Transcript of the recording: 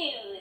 two,